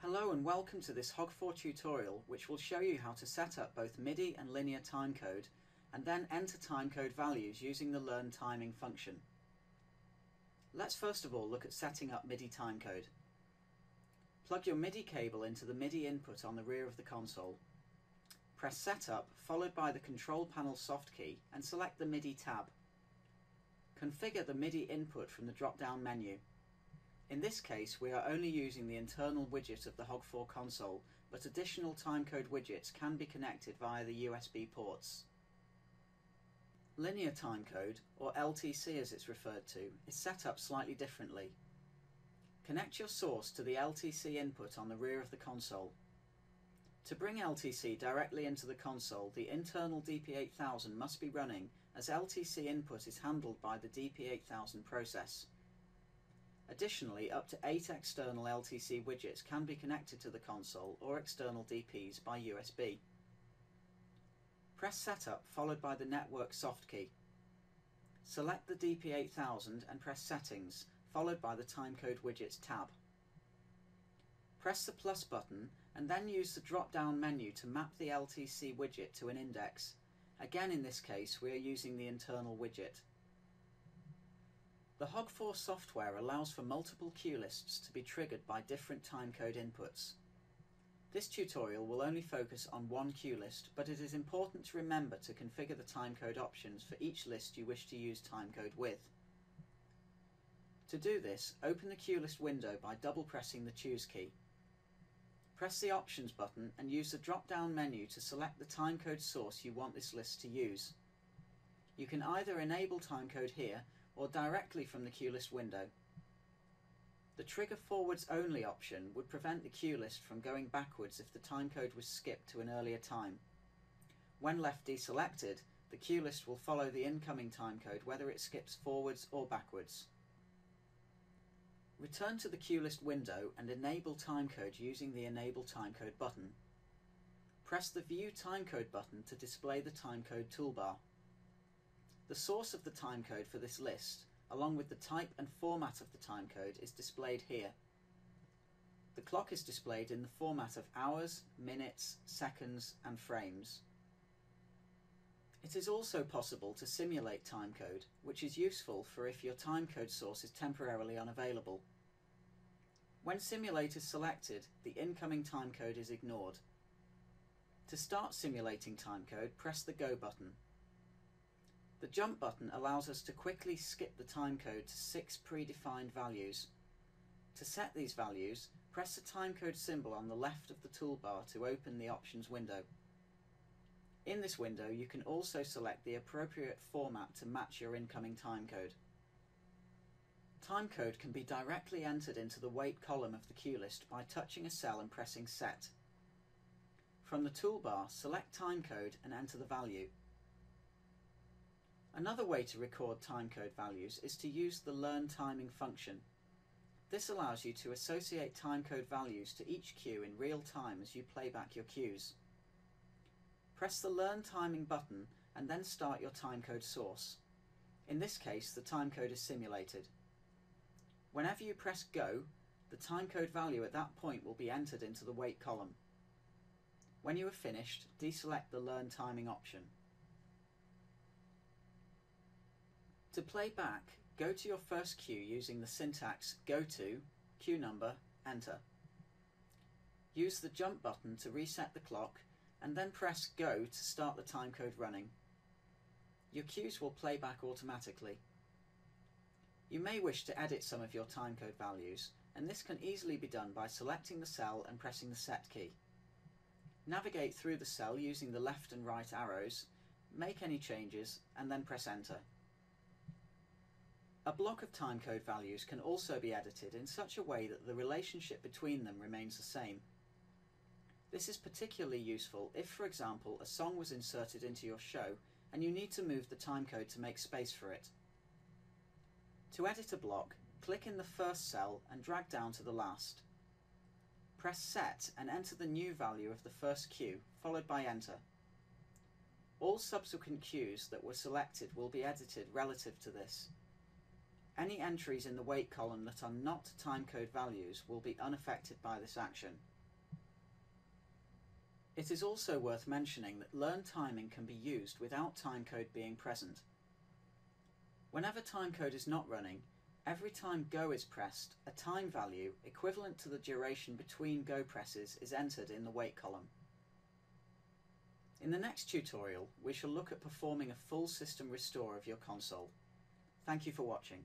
Hello and welcome to this HOG4 tutorial which will show you how to set up both MIDI and linear timecode and then enter timecode values using the learn timing function. Let's first of all look at setting up MIDI timecode. Plug your MIDI cable into the MIDI input on the rear of the console. Press Setup followed by the Control Panel soft key and select the MIDI tab. Configure the MIDI input from the drop-down menu. In this case we are only using the internal widget of the HOG4 console, but additional timecode widgets can be connected via the USB ports. Linear timecode, or LTC as it's referred to, is set up slightly differently. Connect your source to the LTC input on the rear of the console. To bring LTC directly into the console, the internal DP8000 must be running as LTC input is handled by the DP8000 process. Additionally, up to 8 external LTC widgets can be connected to the console or external DPs by USB. Press Setup followed by the Network soft key. Select the DP8000 and press Settings followed by the Timecode Widgets tab. Press the plus button and then use the drop-down menu to map the LTC widget to an index. Again in this case we are using the internal widget. The HOG4 software allows for multiple cue lists to be triggered by different timecode inputs. This tutorial will only focus on one cue list, but it is important to remember to configure the timecode options for each list you wish to use timecode with. To do this, open the cue list window by double pressing the Choose key. Press the Options button and use the drop-down menu to select the timecode source you want this list to use. You can either enable timecode here or directly from the cue list window. The trigger forwards only option would prevent the cue list from going backwards if the timecode was skipped to an earlier time. When left deselected, the cue list will follow the incoming timecode whether it skips forwards or backwards. Return to the cue list window and enable timecode using the Enable Timecode button. Press the View Timecode button to display the timecode toolbar. The source of the timecode for this list along with the type and format of the timecode is displayed here. The clock is displayed in the format of hours, minutes, seconds and frames. It is also possible to simulate timecode, which is useful for if your timecode source is temporarily unavailable. When simulate is selected, the incoming timecode is ignored. To start simulating timecode, press the Go button. The jump button allows us to quickly skip the timecode to six predefined values. To set these values, press the timecode symbol on the left of the toolbar to open the options window. In this window you can also select the appropriate format to match your incoming timecode. Timecode can be directly entered into the wait column of the cue list by touching a cell and pressing Set. From the toolbar, select timecode and enter the value. Another way to record timecode values is to use the learn timing function. This allows you to associate timecode values to each cue in real time as you play back your cues. Press the learn timing button and then start your timecode source. In this case the timecode is simulated. Whenever you press go, the timecode value at that point will be entered into the wait column. When you are finished, deselect the learn timing option. To play back, go to your first cue using the syntax go to, cue number, enter. Use the jump button to reset the clock and then press go to start the timecode running. Your cues will play back automatically. You may wish to edit some of your timecode values and this can easily be done by selecting the cell and pressing the set key. Navigate through the cell using the left and right arrows, make any changes and then press enter. A block of timecode values can also be edited in such a way that the relationship between them remains the same. This is particularly useful if, for example, a song was inserted into your show and you need to move the timecode to make space for it. To edit a block, click in the first cell and drag down to the last. Press Set and enter the new value of the first cue, followed by Enter. All subsequent cues that were selected will be edited relative to this. Any entries in the wait column that are not timecode values will be unaffected by this action. It is also worth mentioning that learn timing can be used without timecode being present. Whenever timecode is not running, every time go is pressed, a time value equivalent to the duration between go presses is entered in the wait column. In the next tutorial, we shall look at performing a full system restore of your console. Thank you for watching.